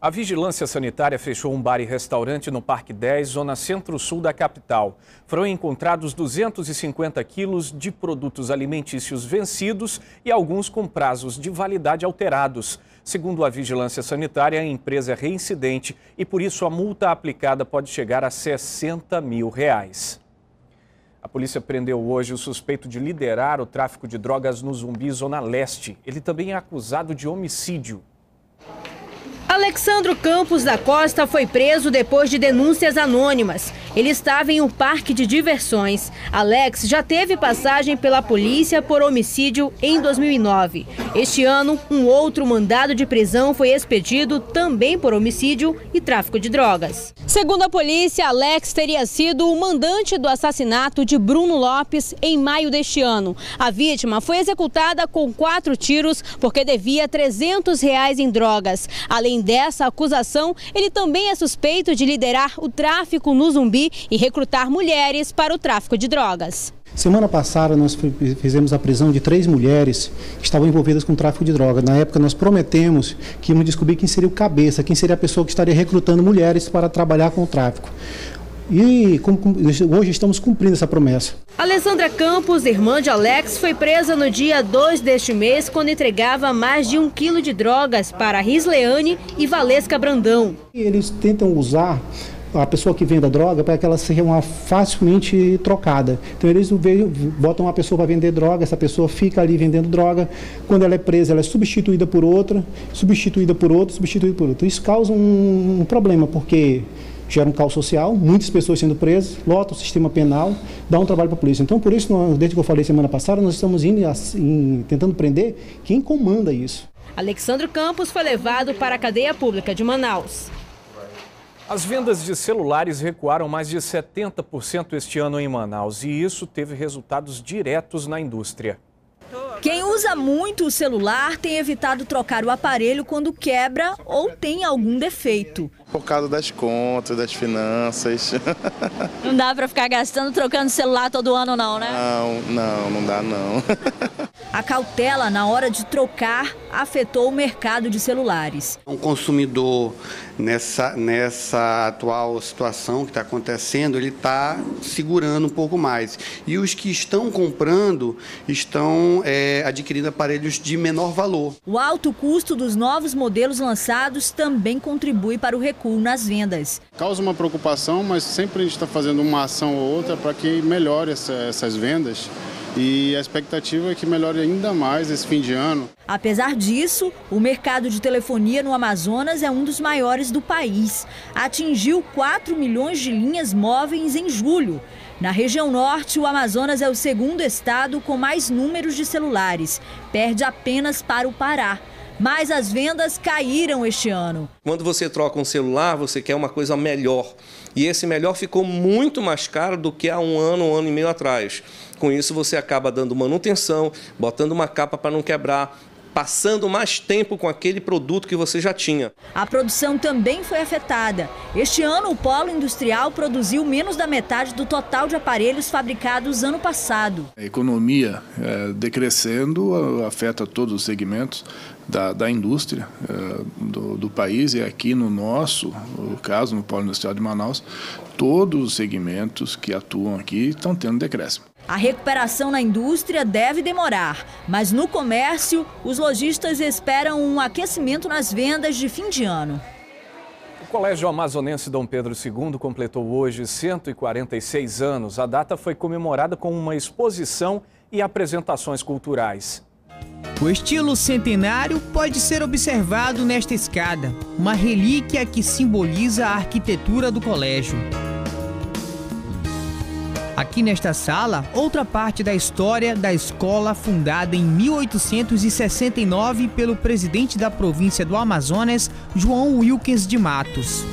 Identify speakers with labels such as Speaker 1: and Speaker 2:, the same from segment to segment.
Speaker 1: A Vigilância Sanitária fechou um bar e restaurante no Parque 10, zona centro-sul da capital. Foram encontrados 250 quilos de produtos alimentícios vencidos e alguns com prazos de validade alterados. Segundo a Vigilância Sanitária, a empresa é reincidente e, por isso, a multa aplicada pode chegar a 60 mil reais. A polícia prendeu hoje o suspeito de liderar o tráfico de drogas no Zumbi, Zona Leste. Ele também é acusado de homicídio.
Speaker 2: Alexandro Campos da Costa foi preso depois de denúncias anônimas. Ele estava em um parque de diversões. Alex já teve passagem pela polícia por homicídio em 2009. Este ano, um outro mandado de prisão foi expedido também por homicídio e tráfico de drogas. Segundo a polícia, Alex teria sido o mandante do assassinato de Bruno Lopes em maio deste ano. A vítima foi executada com quatro tiros porque devia 300 reais em drogas. Além dessa acusação, ele também é suspeito de liderar o tráfico no Zumbi e recrutar mulheres para o tráfico de drogas.
Speaker 3: Semana passada nós fizemos a prisão de três mulheres que estavam envolvidas com tráfico de drogas. Na época nós prometemos que íamos descobrir quem seria o cabeça, quem seria a pessoa que estaria recrutando mulheres para trabalhar com o tráfico. E hoje estamos cumprindo essa promessa.
Speaker 2: Alessandra Campos, irmã de Alex, foi presa no dia 2 deste mês quando entregava mais de um quilo de drogas para Risleane e Valesca Brandão.
Speaker 3: Eles tentam usar a pessoa que vende a droga para que ela seja uma facilmente trocada. Então eles botam uma pessoa para vender droga, essa pessoa fica ali vendendo droga. Quando ela é presa, ela é substituída por outra, substituída por outra, substituída por outra. Isso causa um, um problema, porque gera um caos social, muitas pessoas sendo presas, lota o sistema penal, dá um trabalho para a polícia. Então, por isso, nós, desde que eu falei semana passada, nós estamos indo, assim, tentando prender quem comanda isso.
Speaker 2: Alexandre Campos foi levado para a cadeia pública de Manaus.
Speaker 1: As vendas de celulares recuaram mais de 70% este ano em Manaus e isso teve resultados diretos na indústria.
Speaker 2: Quem usa muito o celular tem evitado trocar o aparelho quando quebra ou tem algum defeito.
Speaker 4: Por causa das contas, das finanças.
Speaker 2: Não dá para ficar gastando trocando celular todo ano não, né?
Speaker 4: Não, não, não dá não.
Speaker 2: A cautela na hora de trocar afetou o mercado de celulares.
Speaker 5: Um consumidor nessa, nessa atual situação que está acontecendo, ele está segurando um pouco mais. E os que estão comprando estão é, adquirindo aparelhos de menor valor.
Speaker 2: O alto custo dos novos modelos lançados também contribui para o recuo nas vendas.
Speaker 6: Causa uma preocupação, mas sempre a gente está fazendo uma ação ou outra para que melhore essa, essas vendas e a expectativa é que melhore ainda mais esse fim de ano.
Speaker 2: Apesar disso, o mercado de telefonia no Amazonas é um dos maiores do país. Atingiu 4 milhões de linhas móveis em julho. Na região norte, o Amazonas é o segundo estado com mais números de celulares. Perde apenas para o Pará mas as vendas caíram este ano.
Speaker 7: Quando você troca um celular, você quer uma coisa melhor. E esse melhor ficou muito mais caro do que há um ano, um ano e meio atrás. Com isso, você acaba dando manutenção, botando uma capa para não quebrar, passando mais tempo com aquele produto que você já tinha.
Speaker 2: A produção também foi afetada. Este ano, o polo industrial produziu menos da metade do total de aparelhos fabricados ano passado.
Speaker 8: A economia é, decrescendo afeta todos os segmentos da, da indústria é, do, do, país e aqui no nosso o caso, no polo industrial de Manaus, todos os segmentos que atuam aqui estão tendo decréscimo.
Speaker 2: A recuperação na indústria deve demorar, mas no comércio, os lojistas esperam um aquecimento nas vendas de fim de ano.
Speaker 1: O Colégio Amazonense Dom Pedro II completou hoje 146 anos. A data foi comemorada com uma exposição e apresentações culturais.
Speaker 9: O estilo centenário pode ser observado nesta escada, uma relíquia que simboliza a arquitetura do colégio. Aqui nesta sala, outra parte da história da escola fundada em 1869 pelo presidente da província do Amazonas, João Wilkins de Matos.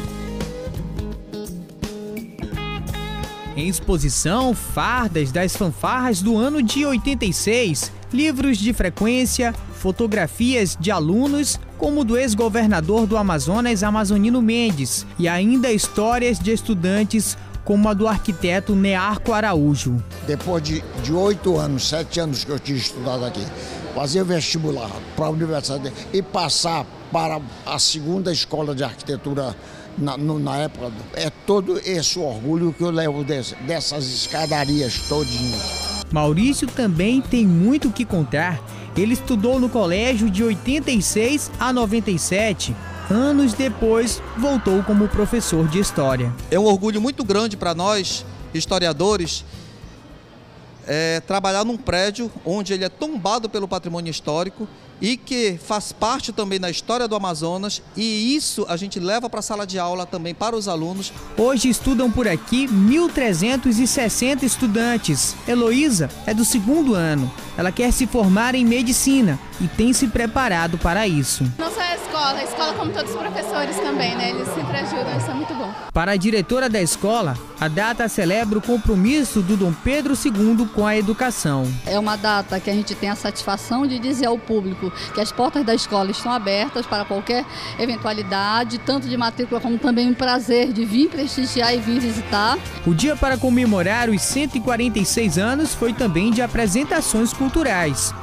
Speaker 9: Em exposição, fardas das fanfarras do ano de 86, livros de frequência, fotografias de alunos, como do ex-governador do Amazonas, Amazonino Mendes, e ainda histórias de estudantes como a do arquiteto Nearco Araújo.
Speaker 10: Depois de oito anos, sete anos que eu tinha estudado aqui, fazer vestibular para a universidade e passar para a segunda escola de arquitetura na, no, na época. É todo esse orgulho que eu levo desse, dessas escadarias todinhas.
Speaker 9: Maurício também tem muito o que contar. Ele estudou no colégio de 86 a 97. Anos depois, voltou como professor de história.
Speaker 11: É um orgulho muito grande para nós, historiadores, é, trabalhar num prédio onde ele é tombado pelo patrimônio histórico e que faz parte também da história do Amazonas e isso a gente leva para a sala de aula também para os alunos.
Speaker 9: Hoje estudam por aqui 1.360 estudantes. Heloísa é do segundo ano. Ela quer se formar em medicina e tem se preparado para isso.
Speaker 12: Não só a escola, a escola como todos os professores também, né? Eles sempre ajudam, isso é muito bom.
Speaker 9: Para a diretora da escola, a data celebra o compromisso do Dom Pedro II com a educação.
Speaker 13: É uma data que a gente tem a satisfação de dizer ao público que as portas da escola estão abertas para qualquer eventualidade, tanto de matrícula como também um prazer de vir prestigiar e vir visitar.
Speaker 9: O dia para comemorar os 146 anos foi também de apresentações culturais.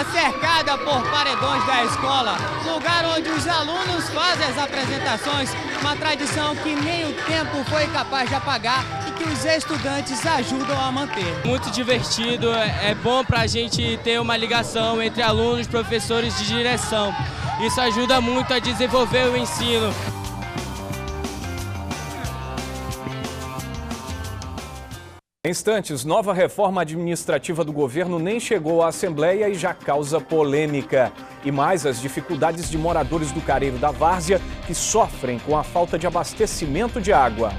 Speaker 14: Cercada por paredões da escola, lugar onde os alunos fazem as apresentações, uma tradição que nem o tempo foi capaz de apagar e que os estudantes ajudam a manter.
Speaker 15: Muito divertido, é bom para a gente ter uma ligação entre alunos, professores de direção. Isso ajuda muito a desenvolver o ensino.
Speaker 1: Em instantes, nova reforma administrativa do governo nem chegou à Assembleia e já causa polêmica. E mais as dificuldades de moradores do Careiro da Várzea que sofrem com a falta de abastecimento de água.